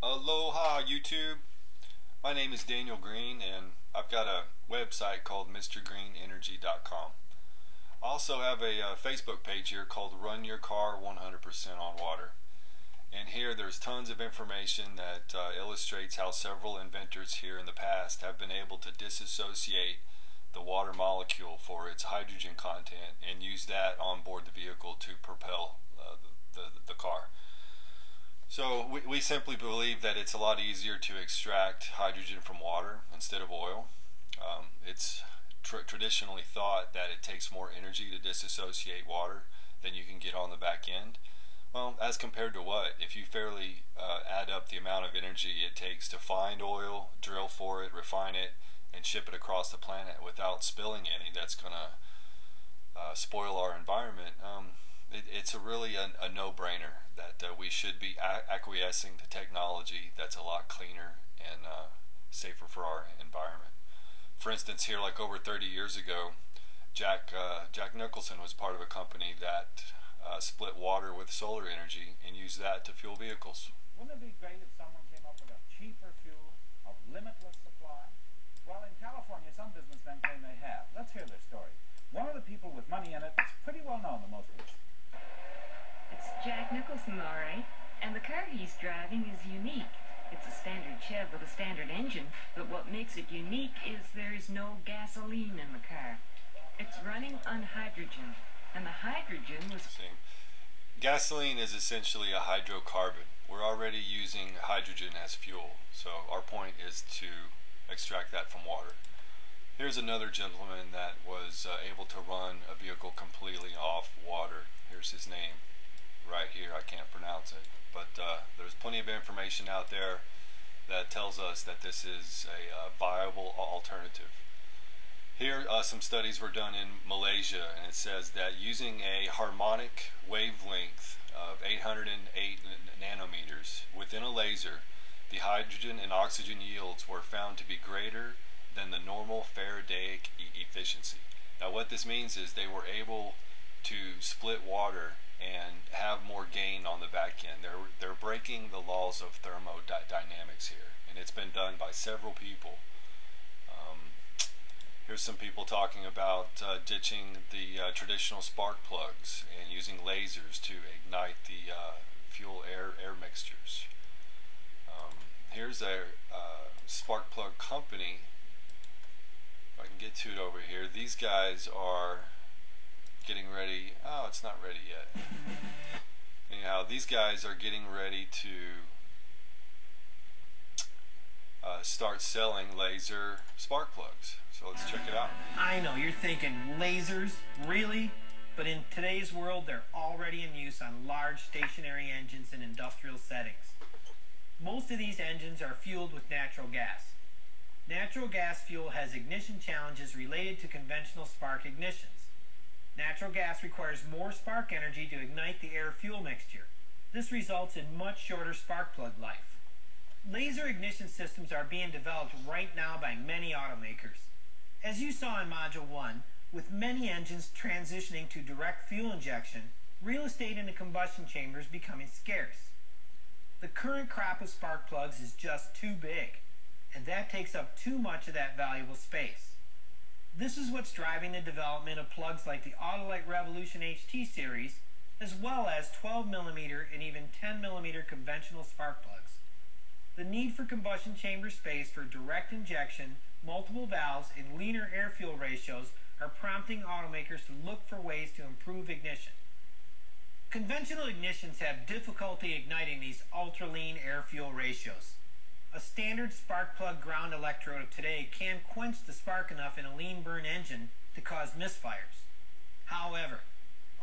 Aloha YouTube. My name is Daniel Green and I've got a website called MrGreenEnergy.com. I also have a uh, Facebook page here called Run Your Car 100% on Water. And here there's tons of information that uh, illustrates how several inventors here in the past have been able to disassociate the water molecule for its hydrogen content and use that on board the vehicle to propel uh, the, the, the car. So we, we simply believe that it's a lot easier to extract hydrogen from water instead of oil. Um, it's tr traditionally thought that it takes more energy to disassociate water than you can get on the back end. Well, as compared to what? If you fairly uh, add up the amount of energy it takes to find oil, drill for it, refine it, and ship it across the planet without spilling any, that's going to uh, spoil our environment. Um, it, it's a really a, a no-brainer that uh, we should be acquiescing to technology that's a lot cleaner and uh, safer for our environment. For instance, here, like over 30 years ago, Jack uh, Jack Nicholson was part of a company that uh, split water with solar energy and used that to fuel vehicles. Wouldn't it be great if someone came up with a cheaper fuel of limitless supply? Well, in California, some businessmen claim they have. Let's hear their story. One of the people with money in it is pretty well known to most people. It's Jack Nicholson, all right. And the car he's driving is unique. It's a standard Chev with a standard engine, but what makes it unique is there's no gasoline in the car. It's running on hydrogen, and the hydrogen was... Gasoline is essentially a hydrocarbon. We're already using hydrogen as fuel, so our point is to extract that from water. Here's another gentleman that was uh, able to run a vehicle completely off water. Here's his name right here. I can't pronounce it. But uh, there's plenty of information out there that tells us that this is a uh, viable alternative. Here, uh, some studies were done in Malaysia, and it says that using a harmonic wavelength of 808 nanometers within a laser, the hydrogen and oxygen yields were found to be greater than the normal Faradaic e efficiency. Now, what this means is they were able to split water and have more gain on the back end. They're, they're breaking the laws of thermodynamics here, and it's been done by several people. Um, here's some people talking about uh, ditching the uh, traditional spark plugs and using lasers to ignite the uh, fuel air, air mixtures. Um, here's a uh, spark plug company. If I can get to it over here. These guys are getting ready. Oh, it's not ready yet. Anyhow, these guys are getting ready to uh, start selling laser spark plugs. So let's check it out. I know, you're thinking lasers? Really? But in today's world, they're already in use on large stationary engines in industrial settings. Most of these engines are fueled with natural gas. Natural gas fuel has ignition challenges related to conventional spark ignitions. Natural gas requires more spark energy to ignite the air-fuel mixture. This results in much shorter spark plug life. Laser ignition systems are being developed right now by many automakers. As you saw in Module 1, with many engines transitioning to direct fuel injection, real estate in the combustion chamber is becoming scarce. The current crop of spark plugs is just too big, and that takes up too much of that valuable space. This is what's driving the development of plugs like the Autolite Revolution HT series, as well as 12mm and even 10mm conventional spark plugs. The need for combustion chamber space for direct injection, multiple valves, and leaner air-fuel ratios are prompting automakers to look for ways to improve ignition. Conventional ignitions have difficulty igniting these ultra-lean air-fuel ratios. A standard spark plug ground electrode of today can quench the spark enough in a lean burn engine to cause misfires. However,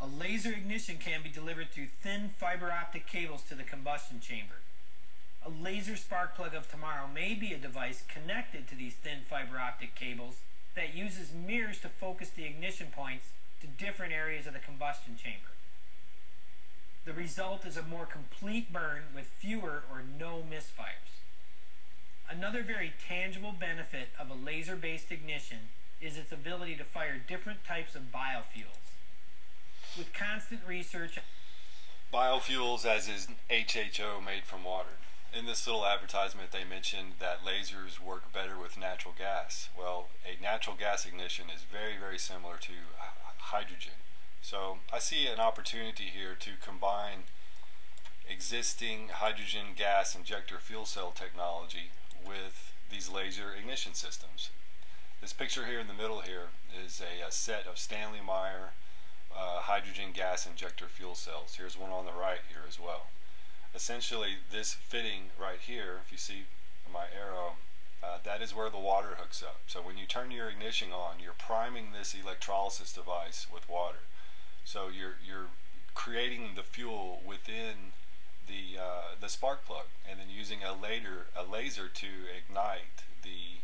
a laser ignition can be delivered through thin fiber optic cables to the combustion chamber. A laser spark plug of tomorrow may be a device connected to these thin fiber optic cables that uses mirrors to focus the ignition points to different areas of the combustion chamber. The result is a more complete burn with fewer or no misfires. Another very tangible benefit of a laser-based ignition is its ability to fire different types of biofuels. With constant research... Biofuels as is HHO made from water. In this little advertisement, they mentioned that lasers work better with natural gas. Well, a natural gas ignition is very, very similar to hydrogen. So I see an opportunity here to combine existing hydrogen gas injector fuel cell technology with these laser ignition systems. This picture here in the middle here is a, a set of Stanley Meyer uh, hydrogen gas injector fuel cells. Here's one on the right here as well. Essentially this fitting right here, if you see my arrow, uh, that is where the water hooks up. So when you turn your ignition on, you're priming this electrolysis device with water. So you're, you're creating the fuel within the uh, the spark plug and then using a later a laser to ignite the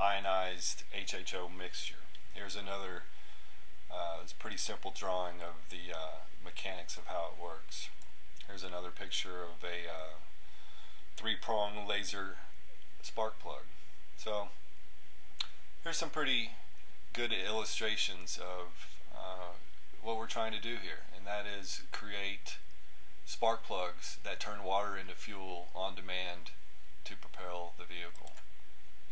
ionized HHO mixture. Here's another uh, it's pretty simple drawing of the uh, mechanics of how it works. Here's another picture of a uh, three-prong laser spark plug. So here's some pretty good illustrations of uh, what we're trying to do here and that is create spark plugs that turn water into fuel on demand to propel the vehicle.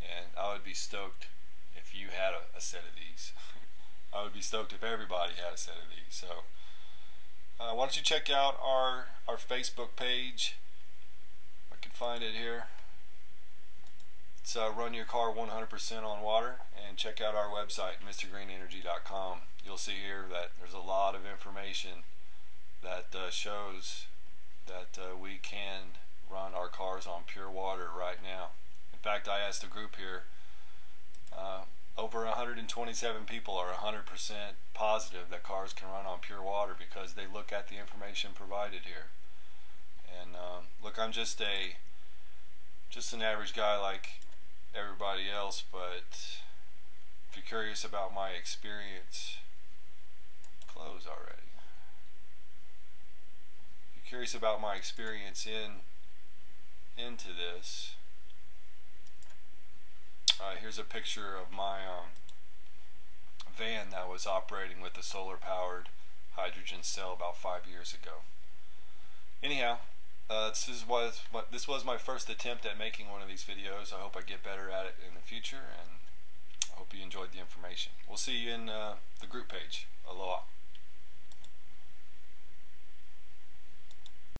And I would be stoked if you had a, a set of these. I would be stoked if everybody had a set of these. So uh, why don't you check out our, our Facebook page. I can find it here. It's uh, Run Your Car 100% on Water and check out our website, MrGreenEnergy.com. You'll see here that there's a lot of information that uh, shows that uh, we can run our cars on pure water right now. In fact, I asked a group here, uh, over 127 people are 100% positive that cars can run on pure water because they look at the information provided here. And um, look, I'm just a just an average guy like everybody else, but if you're curious about my experience, close already If you're curious about my experience in into this. Uh, here's a picture of my um, van that was operating with a solar powered hydrogen cell about five years ago. Anyhow, uh, this is was this was my first attempt at making one of these videos. I hope I get better at it in the future, and I hope you enjoyed the information. We'll see you in uh, the group page. Aloha.